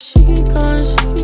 She keep going, she keep